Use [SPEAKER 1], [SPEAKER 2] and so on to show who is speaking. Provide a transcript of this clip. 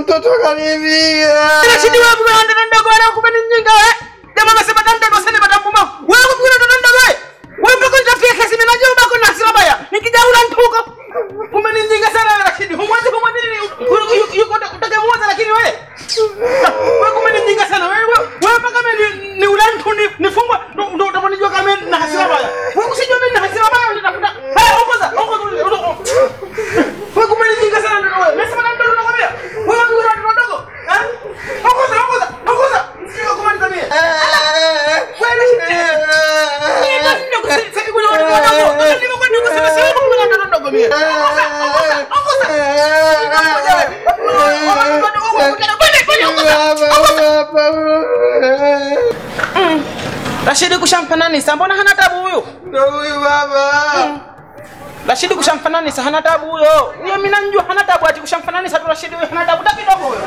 [SPEAKER 1] Mtoto kanipiga.
[SPEAKER 2] Nashidi Rashidi Rashidi kushamfananisa, mbona hana tabu huyo?
[SPEAKER 1] Ndio huyu baba. Mm.
[SPEAKER 2] Rashidi kushamfananisa hana tabu huyo. Huyo mimi namjua hana tabu, ati kushamfananisa tu Rashidi huyo hana tabu hata kidogo huyo.